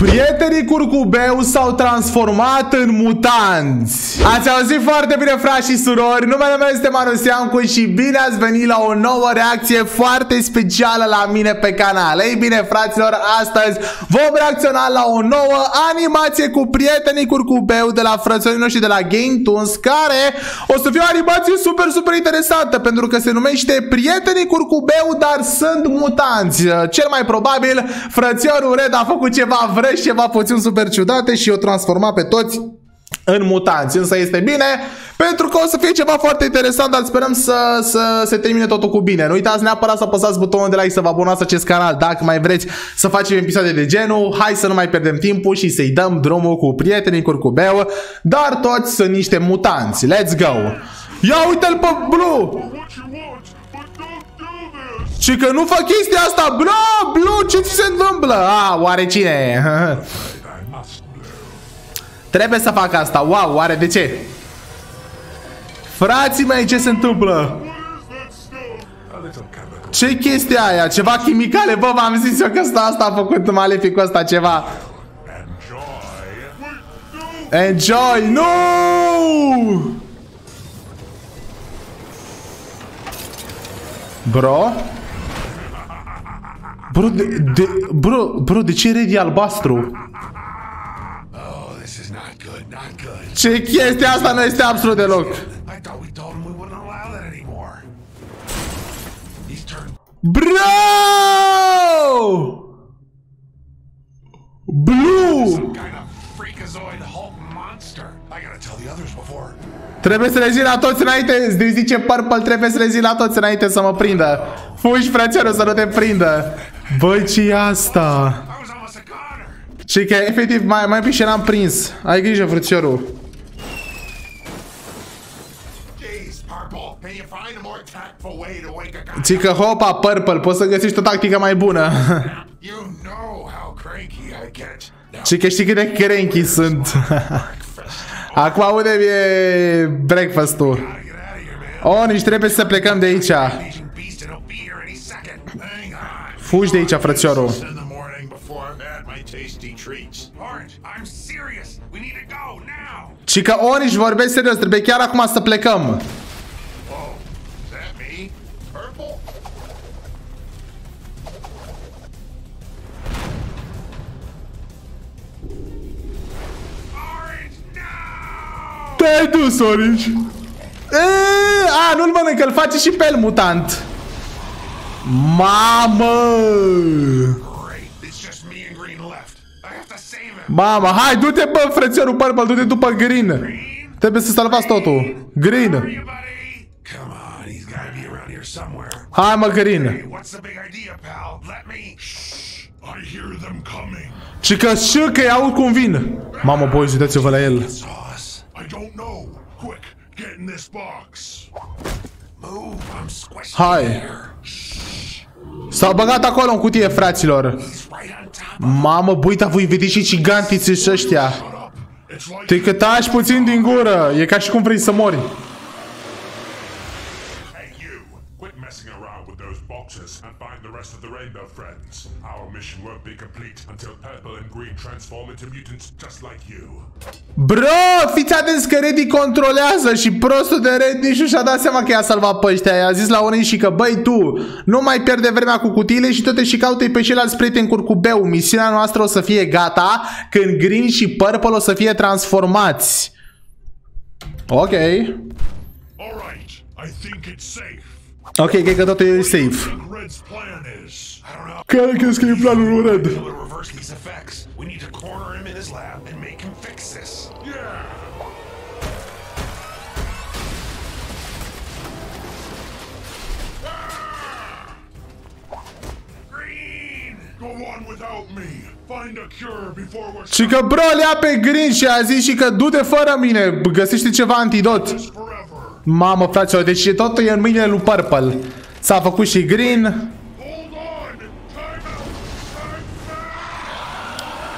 Prietenii curcubeu s-au transformat în mutanți. Ați auzit foarte bine, frați și surori. Numele meu este Manusiancu și bine ați venit la o nouă reacție foarte specială la mine pe canal. Ei bine, fraților, astăzi vom reacționa la o nouă animație cu prietenii curcubeu de la frățiorii noștri de la Game Toons, care o să fie o animație super, super interesantă, pentru că se numește Prietenii curcubeu, dar sunt mutanți. Cel mai probabil, frățiorul Red a făcut ceva vreme și ceva puțin super ciudate și o transforma pe toți în mutanți. Însă este bine pentru că o să fie ceva foarte interesant, dar sperăm să, să se termine totul cu bine. Nu uitați neapărat să apăsați butonul de like să vă abonați acest canal dacă mai vreți să facem episoade de genul. Hai să nu mai pierdem timpul și să-i dăm drumul cu prietenii curcubeu, dar toți sunt niște mutanți. Let's go! Ia uite-l pe Blue! Și că nu fac chestia asta, bro, Blue, ce ți se întâmplă? A, oare cine? Trebuie să fac asta, wow, oare de ce? Frații mei, ce se întâmplă? ce chestia aia? Ceva chimicale? Bă, v-am zis eu că asta, asta a făcut maleficul ăsta ceva. Enjoy! Nu! Bro? Bro, de, de, bro, bro, de ce red e albastru? Ce chestia asta nu este absolut deloc. Bro! Blue! Trebuie să le zi la toți înainte, îți zice Purple, trebuie să le zi la toți înainte să mă prindă. Fugi, frățioară, să nu te prindă. Băi, ce e asta? Și că efectiv mai, mai pișe n-am prins. Ai grijă, frățiorul. Ți că hopa, Purple, poți să găsești o tactică mai bună. Și că știi cât de cranky sunt. Acum unde e breakfast-ul? Oh, nici trebuie să plecăm de aici. Fugi de aici, frățiorul. Și că Orange vorbesc serios, trebuie chiar acum să plecăm. Te-ai dus, Orange. Eee, a, nu-l mănâncă, îl face și pe el mutant. Mamă! Mama, hai, du-te, bă, frățiorul Purple, du-te după Green. Trebuie să salvați totul. Green. Hai, mă, Green. Și că și că iau cum vin. Mamă, boys, uitați-vă la el. Hai. S-au băgat acolo în cutie, fraților. Mamă, buita, voi vedeți și gigantiții și ăștia. Te că tași puțin din gură. E ca și cum vrei să mori. Bro, fiți atenți că Reddy controlează și prostul de Reddy nici nu și-a dat seama că i-a salvat pe ăștia. I-a zis la unii și că, băi, tu, nu mai pierde vremea cu cutiile și toate și caută pe ceilalți prieteni curcubeu. Misiunea noastră o să fie gata când Green și Purple o să fie transformați. Ok. Ok, cred că totul e safe. Care crezi că e planul lui Red? Și că bro le ia pe Green și a zis și că du-te fără mine, găsește ceva antidot. Mamă, fraților, deci totul e în mâinile lui Purple. S-a făcut și Green.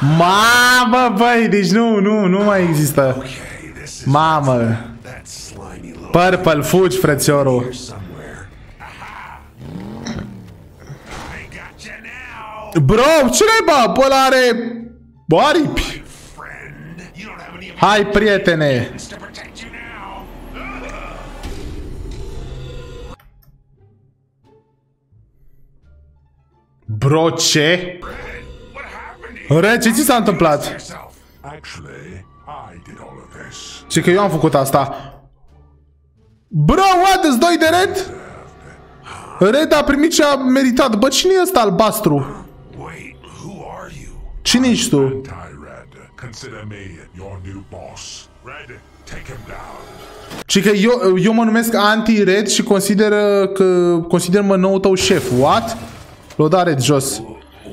Mamă, băi, deci nu, nu, nu mai există. Mamă. Purple, fugi, frățiorul. Bro, ce naiba? Bă, are Bă, aripi! Friend, you don't have any Hai, prietene! Evidence to protect you now. Bro, ce? What happened to you? Re, ce ți s-a întâmplat? Yourself. Actually, I did all of this. Ce că eu am făcut asta. Bro, what? Îți doi de red? Red a primit ce a meritat. Bă, cine e ăsta albastru? Wait, who are you? Cine ești tu? Anti-Red, consider me your new boss. Red, take him down. Și că eu, eu mă numesc anti-red și consideră că consider-mă nou tău șef. What? L-o red jos.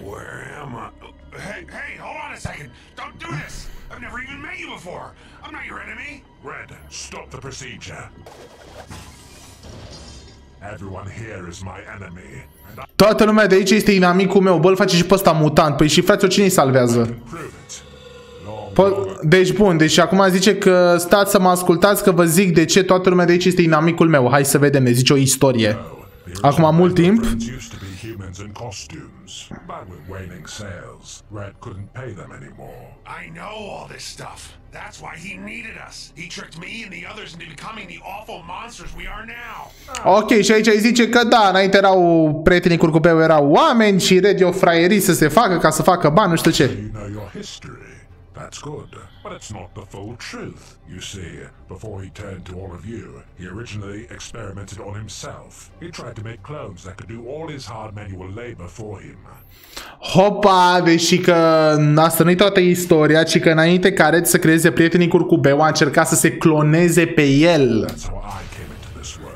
Where am I? Hey, hey, hold on a second. Don't do this. I've never even met you before. I'm not your enemy. Red, stop the procedure. Everyone here is my enemy, and I Toată lumea de aici este inamicul meu. Bă, îl face și pe ăsta mutant. Păi și frate, cine îi salvează? Can prove it. Long Pă, deci bun, deci acum zice că stați să mă ascultați că vă zic de ce toată lumea de aici este inamicul meu. Hai să vedem, ne zice o istorie. ago, the Acum mult timp. friends used to be humans in costumes, but with waning sales, Red couldn't pay them anymore. I know all this stuff. That's why he needed us. He tricked me and the others into becoming the awful monsters we are now. Ok, și aici îi zice că da, înainte erau prietenii curcubeu, erau oameni și Red e o fraierie să se facă ca să facă bani, nu știu ce. You know your history. That's good, but it's not the full truth. You see, before he turned to all of you, he originally experimented on himself. He tried to make clones that could do all his hard manual labor for him. Hopa, deși că asta nu-i toată istoria, ci că înainte ca Red să creeze prietenii curcubeu, a încercat să se cloneze pe el. That's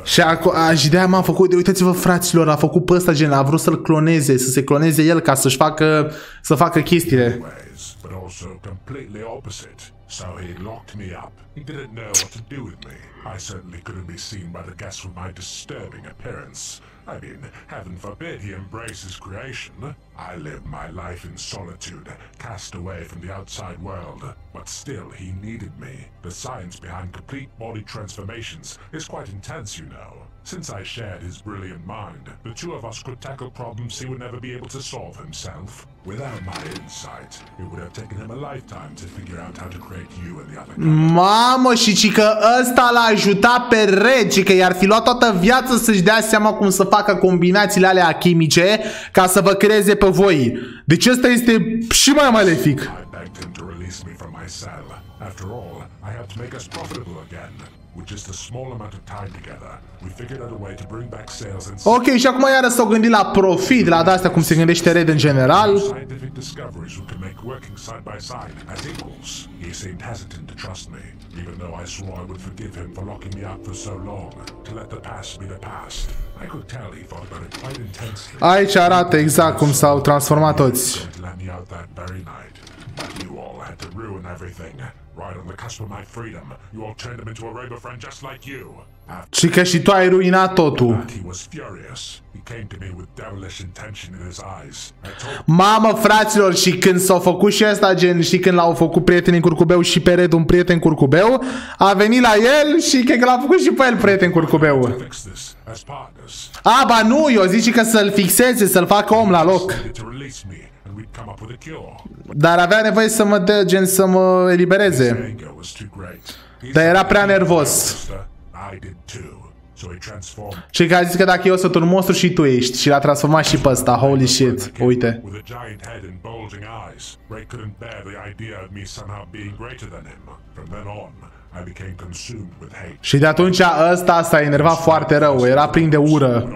Și, aco- a, și de-aia m-am făcut, de uitați-vă fraților, a făcut pe ăsta gen, a vrut să-l cloneze, să se cloneze el ca să-și facă, să facă chestiile. ways, but also completely opposite. So he locked me up. He didn't know what to do with me. I certainly couldn't be seen by the guests with my disturbing appearance. I mean, heaven forbid he embraces creation. I live my life in solitude, cast away from the outside world. But still, he needed me. The science behind complete body transformations is quite intense, you know. Since I shared his brilliant mind, the two of us could tackle problems he would never be able to solve himself. Without my insight, it would have taken him a lifetime to figure out how to create you and the other guys. Mamă, și ci că ăsta l-a ajutat pe Red, și că i-ar fi luat toată viața să-și dea seama cum să facă combinațiile alea chimice ca să vă creeze pe voi. Deci ăsta este și mai malefic. I begged him to release me from my cell. After all, I had to make us profitable again. With just a small amount of time together, we figured out a way to bring back sales and Ok, și acum iară s-au gândit la profit, la de-astea cum se gândește Red în general. scientific discoveries we could make working side by side as equals. He seemed hesitant to trust me, even though I swore I would forgive him for locking me up for so long, to let the past be the past. I could tell he thought about it quite intensely. Aici arată exact cum s-au transformat toți. going to let me out that very night. But you all had to ruin everything. Right on the cusp of my freedom, you all turned him into a Rainbow friend just like you. After Și că și tu ai ruinat totul. that, he was furious. He came to me with devilish intention in his eyes. I told Mamă, fraților, și când s-au făcut și ăsta, gen, și când l-au făcut prietenii curcubeu și pe Red un prieten curcubeu, a venit la el și cred că l-a făcut și pe el prieten curcubeu. fix this as partners. A, ba nu, eu zic că să-l fixeze, să-l facă om la loc. Needed to release me, and we'd come up with a cure. Dar avea nevoie să mă dea, gen, să mă elibereze. Anger was too great. He Dar era said, prea nervos. "Monster." Și did too. So he transformed Și că a zis că dacă eu sunt un monstru și tu ești și l-a transformat și pe ăsta, holy shit, uite. With a giant head and bulging eyes, Ray couldn't bear the idea of me somehow being greater than him. From then on, I became consumed with hate. Și de atunci ăsta s-a enervat foarte rău, era plin de ură.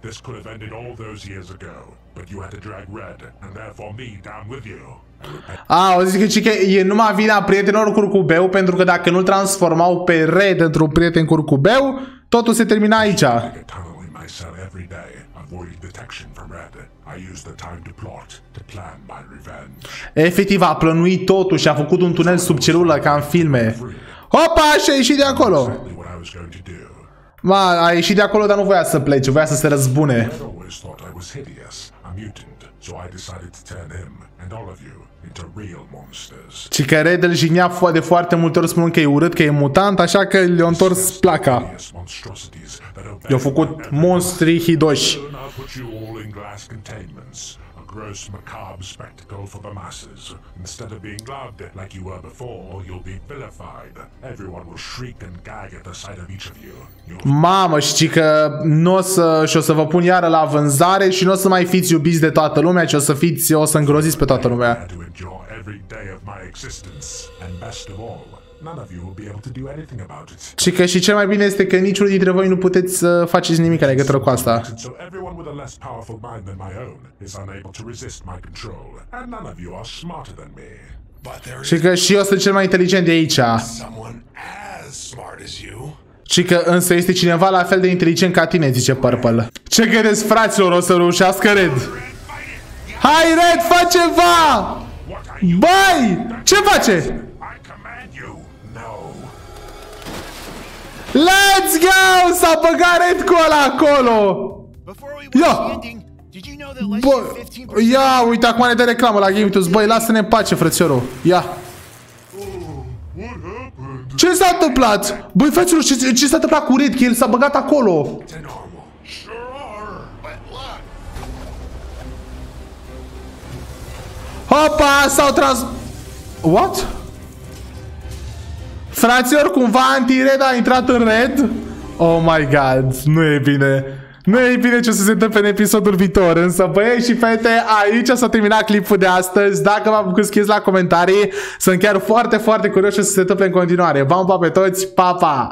But also against all of you. This could have ended all those years ago, but you had to drag Red, and therefore me, down with you. I repent A, o zic că, ci că e numai vina prietenilor curcubeu, pentru că dacă nu-l transformau pe Red într-un prieten curcubeu, totul se termina aici. I get tunnel in my cell every day, avoiding detection from Red. I used the time to plot, to plan my revenge. Efectiv a plănuit totul și a făcut un tunel sub celulă ca în filme. Hopa, și a ieșit de acolo. Exactly what I was going to do. Ma, a ieșit de acolo, dar nu voia să plece, voia să se răzbune. I'd always thought I was hideous, a mutant, so I decided to turn him and all of you into real monsters. Și că Red îl jignea fo- de foarte multe ori spunând că e urât, că e mutant, așa că le-a întors placa. Hideous monstrosities that obey I-au făcut monstri hidoși. Soon I'll put you all in glass containments, a gross, macabre spectacle for the masses. Instead of being loved like you were before, you'll be vilified. Everyone will shriek and gag at the sight of each of you. You'll Mamă, știi că nu o să, și o să vă pun iară la vânzare și nu o să mai fiți iubiți de toată lumea, ci o să fiți, o să îngroziți pe toată lumea. Prepare to endure every day of my existence. And best of all, none of you will be able to do anything about it. Și că și cel mai bine este că niciunul dintre voi nu puteți să faceți nimic în legătură cu asta. And so everyone with a less powerful mind than my own is unable to resist my control. And none of you are smarter than me. But there Și is că și eu sunt cel mai inteligent de aici. someone as smart as you. Și că însă este cineva la fel de inteligent ca tine, zice Purple. Ce credeți, fraților, o să reușească Red? Hai, Red, fă ceva! What are you? Băi! Ce face? Let's go! S-a băgat Red cu ăla acolo! Before we Yeah. watch the ending, did you know that less than Bă, 15% ia, uite, acum ne dă reclamă la Game Băi, lasă-ne în pace, frățiorul. Ia. Ce s-a întâmplat? Băi, fraților, ce, ce s-a întâmplat cu Red? Că el s-a băgat acolo. To normal. Sure. But look, Hopa, s-au trans... What? Fraților, cumva anti-red a intrat în red? Oh my god, nu e bine. Nu e bine ce o să se întâmple în episodul viitor, însă băieți și fete, aici s-a terminat clipul de astăzi. Dacă v-a plăcut, scrieți la comentarii. Sunt chiar foarte, foarte curios ce o să se întâmple în continuare. V-am pa pe toți, pa, pa!